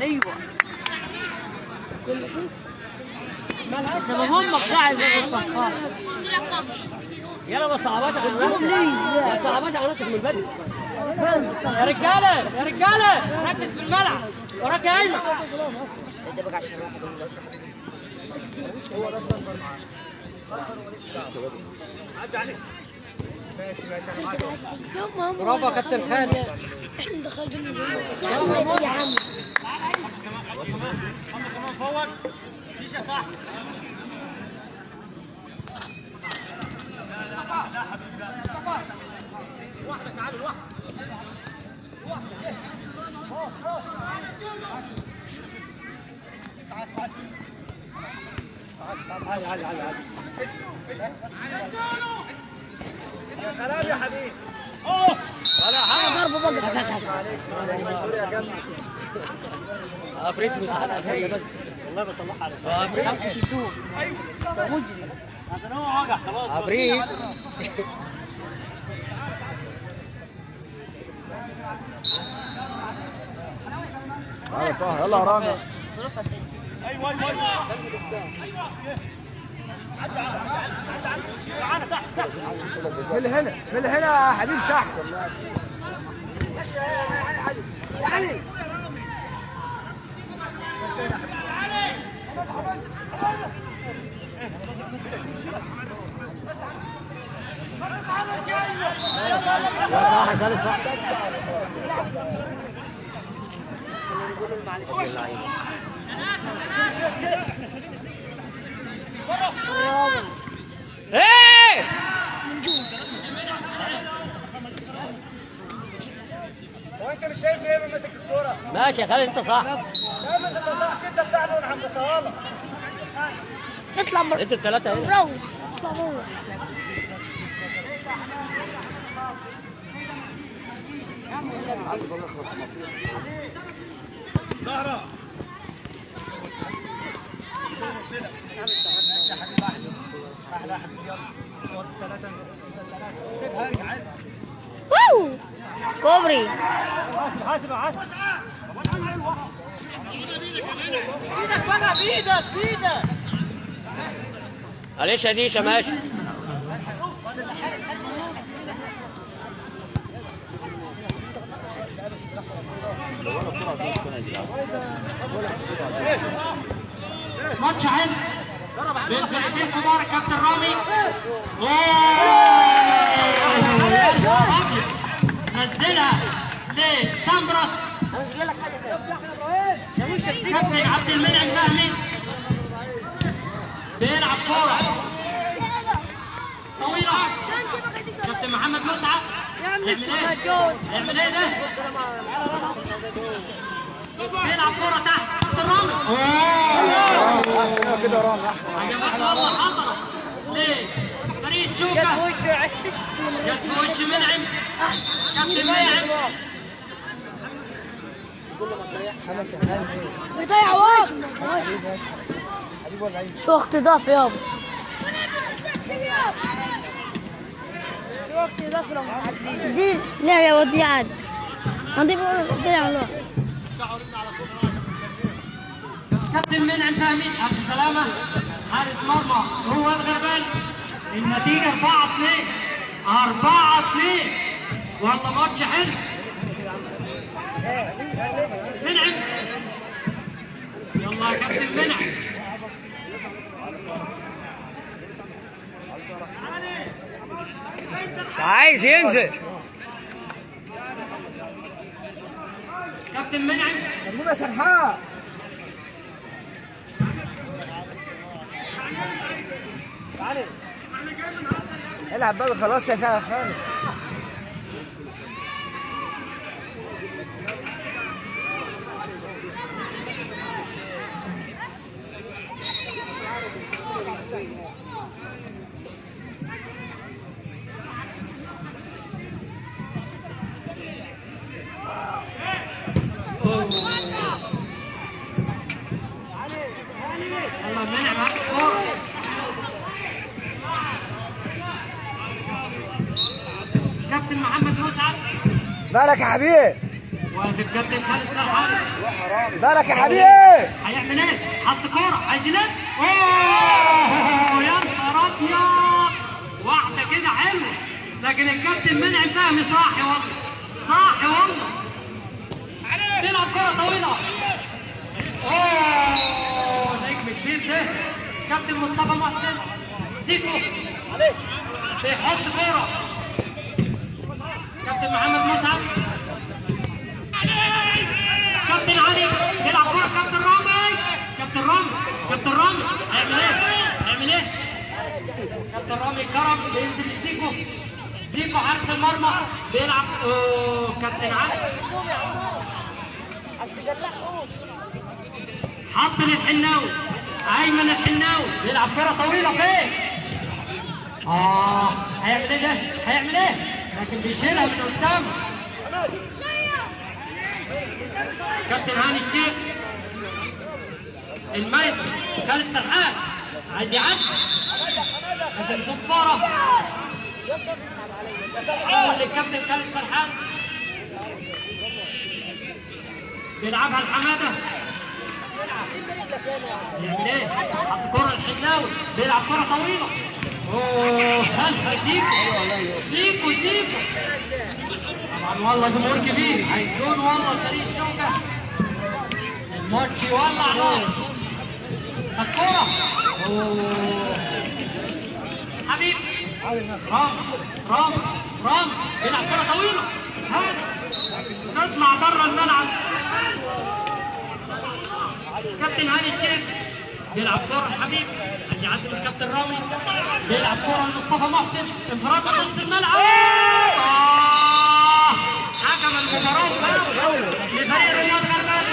أيوه. الصفار يلا ما تصعباش على نفسك ما تصعباش على نفسك من بدري. يا رجالة يا رجالة. ركز في الملعب. وراك يا ايمن عدى عليك. ماشي ماشي أنا برافو كابتن خالد إحنا دخلنا يا يا عم يا سلام يا حبيبي. ولا حاجة ضرب بقى معلش معلش يا جنبي افريت مساعدة هي بس والله بطلعها على افريت شدوه افريت تعالى طه يلا يا رامي أيوه أيوه. أيوه. من هنا من هنا حبيب صح ده صح إيه هو انت مش شايف ليه ماسك الكوره؟ ماشي يا خالد انت صح. لا ما انت عم اطلع بره أنتوا الثلاثة هنا روح. اطلع أحلى يا حبيبي يلا وقت ثلاثة سيبها ارجع عادي واو! كوبري. حاسب حاسب إيدك بقى بايدك بايدك معلش يا ديشة ماشي ماتش حلو بين فرقتين كبار كابتن رامي! نزلها كابتن عبد المنعم فهمي. بيلعب كورة. طويلة. كابتن محمد مسعد يعمل إيه؟ يعمل إيه ده؟ بيلعب كورة تحت. تحت الرمل. احسن كده رامي احسن عجبك والله حضرة ليه؟ فريق الشوكة جت في وش منعم كابتن منعم خمس شغال بيضيع وقت. حبيب ولا في وقت ضعف يابا في دي لا يا ودي عادي ما دي بقول دي كابتن منعم فهمي عبد السلامة حارس مرمى. هو الغربال النتيجة 4 2 4 2 والله ماتش حلو. منعم. يلا يا كابتن منعم. عايز ينزل. كابتن منعم. يا العب بقى خلاص يا خالد الله منعم هات الكورة كابتن محمد مسعد بالك يا حبيبي؟ وادي الكابتن خالد سرحان بالك يا حبيبي هيعمل إيه؟ حط كورة عايز يلف اوه يا نهار ابيض واحدة كده حلوة لكن الكابتن منعم فهمي صاحي والله صاحي والله بيلعب كرة طويلة اوه كابتن مصطفى محسن. زيكو. بيحط كورة كابتن محمد مسعد كابتن علي. بيلعب كورة كابتن رامي. كابتن رامي. كابتن رامي. هيعمل إيه؟ هيعمل إيه؟ كابتن رامي كرم. بينزل زيكو. زيكو حارس المرمى. بيلعب اوه كابتن علي. حط للحناوي أيمن الحناوي. بيلعب كرة طويلة فين؟ آه هيعمل إيه ده؟ هيعمل إيه؟ لكن بيشيلها من قدام. كابتن هاني الشيخ. المايسترو خالد سرحان. عايز يعدي كابتن صفارة حول للكابتن خالد سرحان. بيلعبها الحمادة. إيه؟ حط كرة الحناوي بيلعب كرة طويلة اوه سالفة زيكو زيكو زيكو طبعا والله جمهور كبير هيكون والله فريق شوكة الماتش يولع نار الكرة اوه حبيب رام رام رام بيلعب كرة طويلة هذا تطلع بره الملعب كابتن هاني الشيخ بيلعب كرة الحبيب عايز يعدي من كابتن رامي. بيلعب كرة لمصطفى محسن. انفراد نص الملعب. آه! حكم المباراة فاول لفريق رواد غربال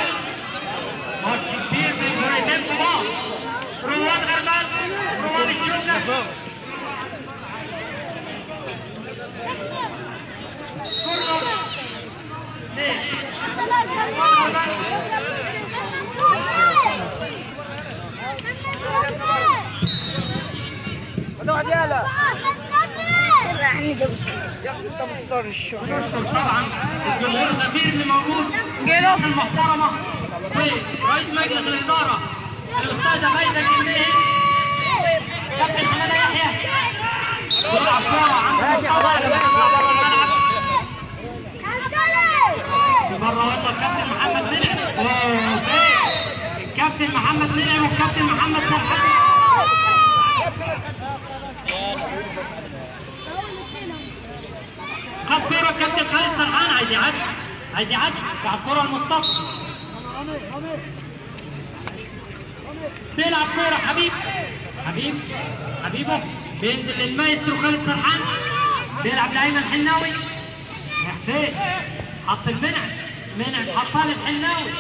ماتش كبير بين فريقين كبار. رواد غربال رواد الشوكة نشكر طبعا الجمهور الغفير اللي موجود الناس المحترمه ورئيس مجلس الاداره الاستاذه فايده الجندي كابتن حماده يحيى عند مصطفى بره والله الكابتن محمد منعم؟ الكابتن محمد منعم والكابتن محمد سرحان خد كوره الكابتن خالد سرحان عايز يعدي. عايز يعدي. يلعب كرة المصطفى. بيلعب كرة حبيب. حبيب. حبيبه. بينزل للمايسترو خالد سرحان بيلعب لايمن حناوي يا حسين حط المنعم منعم حطها للحناوي.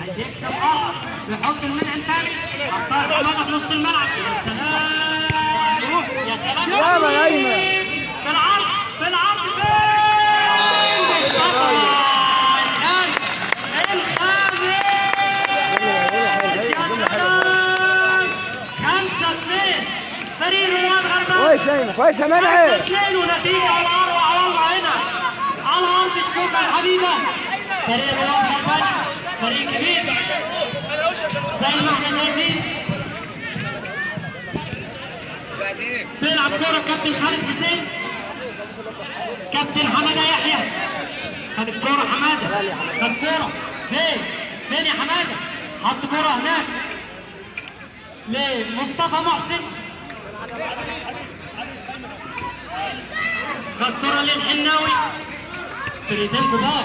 عايز يكسب. آه. بيحط المنعم تاني حطها لحمادة في نص الملعب. يا سلام. يا سلام. يلا يا أيمن. في العرض. في العرض خمسة اثنين فريق رواد غربان كويس ايمن كويس يا منعم اثنين ونتيجة على الأروع والله هنا على أرض الشوكة الحبيبة فريق رواد غربان فريق كبير زي ما إحنا شايفين بيلعب كورة كابتن خالد حسين. كابتن حمادة يحيى. خد الكورة حمادة. خد كورة فين؟ فين يا حمادة؟ حط كورة هناك. لمصطفى محسن. خد كورة للحناوي فريقين كبار.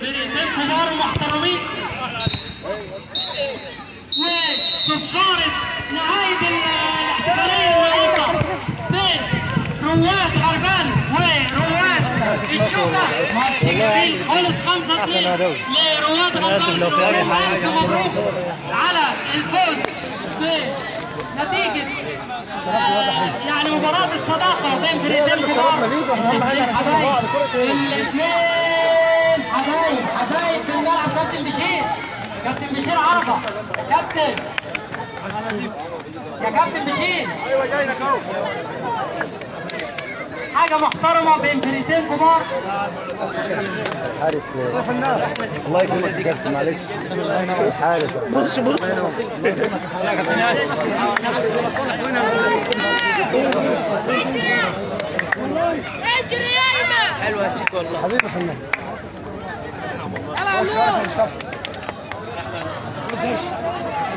فريقين كبار ومحترمين. وصفارة نهاية الاحتفالية النهارده بين رواد غربان ورواد الشوكة جميل خالص خمسة اتنين لرواد غربان ألف مبروك على الفوز بنتيجة يعني مباراة الصداقة بين فريقين كبار الاثنين حبايب الاثنين حبايب حبايب في الملعب. كابتن بشير كابتن بشير عرفة كابتن. يا كابتن بشير. أيوه جاي لك اهو حاجة محترمة بين فريقين كبار. حارس. الله يكرمك يا كابتن معلش. حارس. بص بص اجري يا ايمن حبيبي فنان.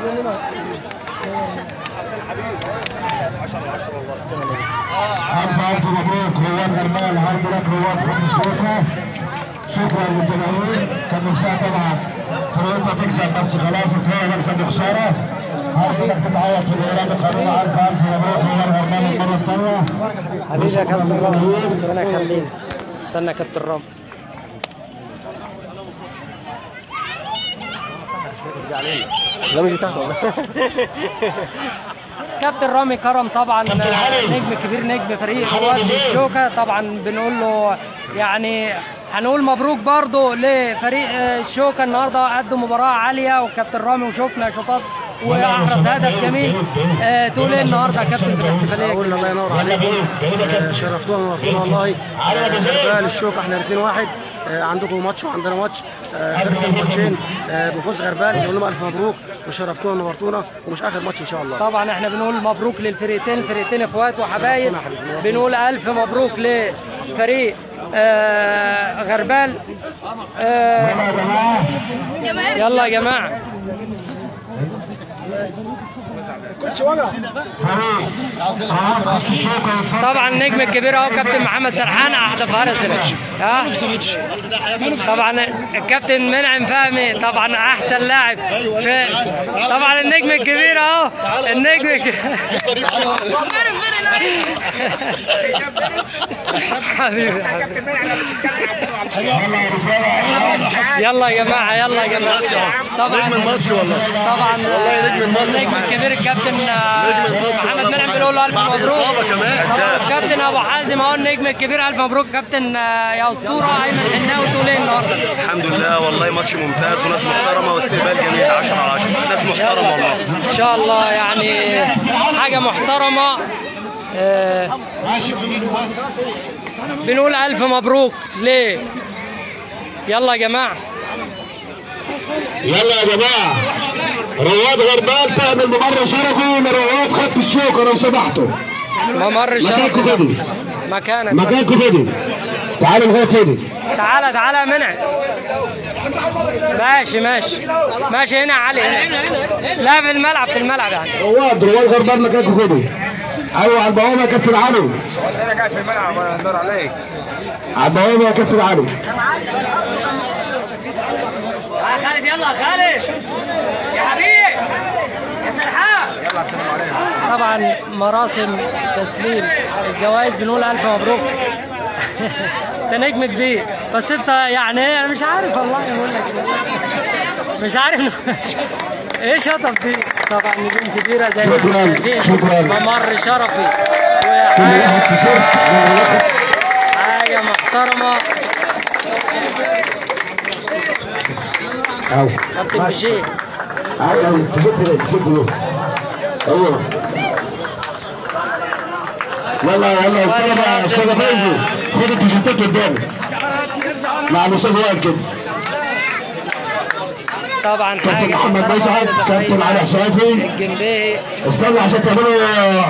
يلا يا نور. ألف ألف مبروك رواد غربال hard luck رواد خمس شكرا للجماهير كان نفسها طبعا فرقتها تكسب بس خلاص الكورة تكسب بخسارة hard luck تتعوض في الإعلان القانوني ألف ألف مبروك رواد غربال المرة الثانية حبيبي يا كابتن رامي ربنا يخليك استنى كابتن رامي ده مش بتاعته كابتن رامي كرم طبعا نجم كبير نجم فريق رواد الشوكة طبعا بنقول له يعني هنقول مبروك برضه لفريق الشوكة النهارده قدم مباراة عالية وكابتن رامي وشفنا شوطات واحرز هدف جميل آه، تقول إيه النهارده يا كابتن في الاحتفالية. أقول الله ينور عليكم آه، شرفتونا ونورتونا والله آه، غربال الشوكه إحنا الاثنين واحد. آه، عندكم ماتش وعندنا ماتش. آه، خلص الماتشين. آه، بفوز غربال نقول لهم ألف مبروك وشرفتونا ونورتونا ومش آخر ماتش إن شاء الله. طبعا إحنا بنقول مبروك للفريقين فريقين إخوات وحبايب. بنقول ألف مبروك لفريق آه غربال آه يلا يا جماعة. كنتش وجع طبعا النجم الكبير أهو كابتن محمد سرحان أحد فارس ها؟ طبعا الكابتن منعم فهمي طبعا أحسن لاعب طبعا النجم الكبير أهو النجم حبيبي. يلا يا جماعة يلا يا جماعة. طبعا نجم الماتش والله طبعا والله نجم الماتش الكبير الكابتن آه، محمد. منعم بنقول له ألف مبروك. طبعاً كابتن أبو حازم اهو النجم الكبير. ألف مبروك كابتن آه، يا أسطورة. أيمن حناوي تقول إيه النهارده. الحمد لله. والله ماتش ممتاز وناس محترمة واستقبال جميل. 10 على 10 ناس محترمة والله. إن شاء الله يعني حاجة محترمة. آه، بنقول ألف مبروك. ليه؟ يلا يا جماعة. يلا يا جماعة. رواد غربال تعمل ممر شرفي لرواد خط الشوكة لو سمحتوا. ممر الشرف مكانك. مكانكم فاضي تعالوا لغاية فاضي تعالى تعالى يا منع. ماشي ماشي. ماشي هنا يا علي. هنا لا في الملعب في الملعب يعني. رواد رواد غربال مكانكم فاضي أيوه على البوابة يا كابتن علي. أنا قاعد في الملعب وأنا ادور عليك على البوابة يا كابتن علي. يا خالد يلا خالد. يا حبيبي طبعا مراسم تسليم. الجوائز بنقول ألف مبروك. أنت نجم كبير. بس أنت يعني إيه؟ أنا مش عارف والله أقول لك. مش عارف. إيه شطب دي؟ طبعا نجوم كبيرة زي ما شكراً،. ممر شرفي. حاجة محترمة. كابتن بشير أيوه يلا يلا يا أستاذ فايزي خد التيشيرتات قدامي مع الاستاذ وائل كده طبعا كابتن محمد أستاذة كابتن. علي حسافي استنى عشان تعملوا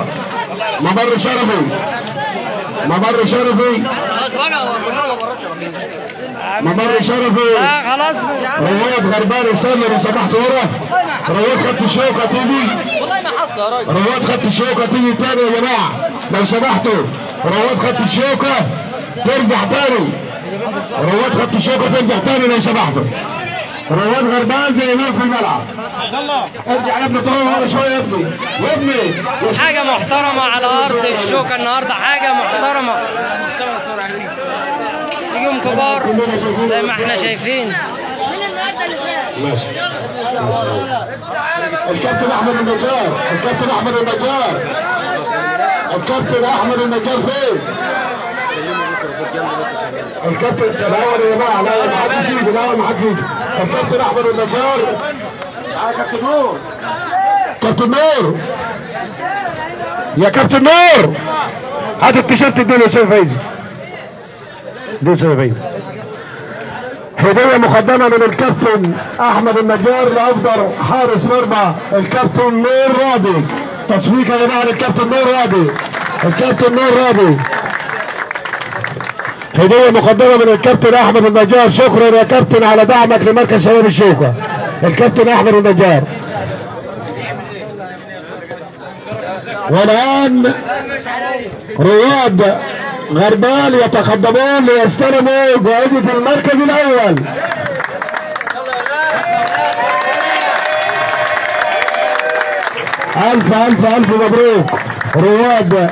ممر شرفي. ممر شرفي. ممر شرفي. لا خلاص. يا رواد غربان استنى لو سمحت ورا. رواد خدت الشوكة تيجي. رواد خدت الشوكة تيجي تاني يا جماعة. لو سمحتوا. رواد خدت الشوكة ترجع تاني. رواد خدت الشوكة ترجع تاني لو سمحتوا. رواد غربان زي ما في الملعب. ارجع يا ابني طول ورا شوية يا ابني. يا ابني حاجة محترمة على أرض الشوكة النهاردة حاجة محترمة. نجوم كبار زي ما إحنا شايفين. من النهارده اللي فات ماشي. الكابتن أحمد النجار الكابتن أحمد النجار الكابتن أحمد النجار فين؟ الكابتن الأول يا جماعة لا ما حدش يجي لا ما حدش يجي. الكابتن أحمد النجار. آه، كابتن نور. كابتن نور يا كابتن نور. هات التيشيرت اديله يا أستاذ فايزي اديله يا أستاذ فايزي هدية مقدمة من الكابتن أحمد النجار لأفضل حارس مرمى الكابتن نور راضي تصفيق يا جماعة للكابتن نور راضي الكابتن نور راضي هدية مقدمة من الكابتن أحمد النجار. شكرا يا كابتن على دعمك لمركز شباب الشوكة. الكابتن أحمد النجار. والآن رواد غربال يتقدمون ليستلموا جائزة المركز الأول. ألف ألف ألف مبروك. رواد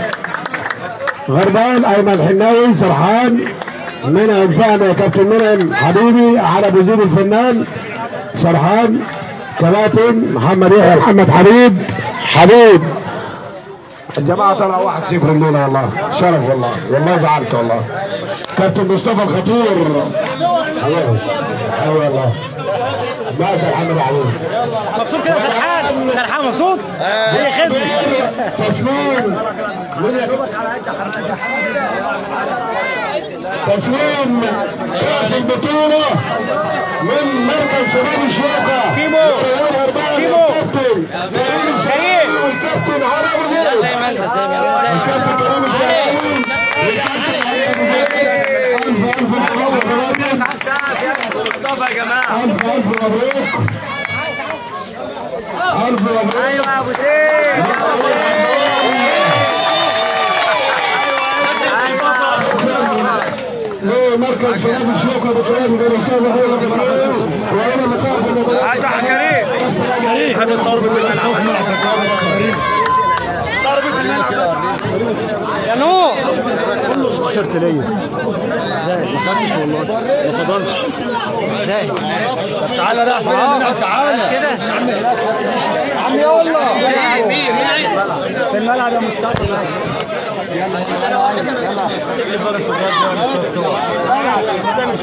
غربال أيمن حناوي سرحان منعم فهمي يا كابتن منعم حبيبي على أبو زيد الفنان سرحان كباتن محمد يحيى محمد حبيب حبيب. الجماعة طلع واحد صفر الليلة والله. شرف والله. والله زعلت والله. كابتن مصطفى الخطير. الله أيوه والله باشا محمد علي. مبسوط كده سرحان سرحان مبسوط. هي خدمة. تسليم. تسليم. كاس البطولة من مركز شباب الشوكة كيمو. كيمو. الكابتن كريم الشهيد والكابتن علي أبو زيد زي ما انت زي ما انت كريم يا جماعة ألف ألف مبروك ألف مبروك أيوه يا أبو زيد. مركز شباب الشوكة بطولات الجنوسية وأنا مسافة عايز واحد كريم كريم حد صار بالصوت صار يا نور التيشيرت ليا ما خدتش والله. ما فضلش إزاي؟ تعالى راح فين؟ تعالى كده. يا عم يلا. في الملعب يا مصطفى. يلا. يلا. يلا.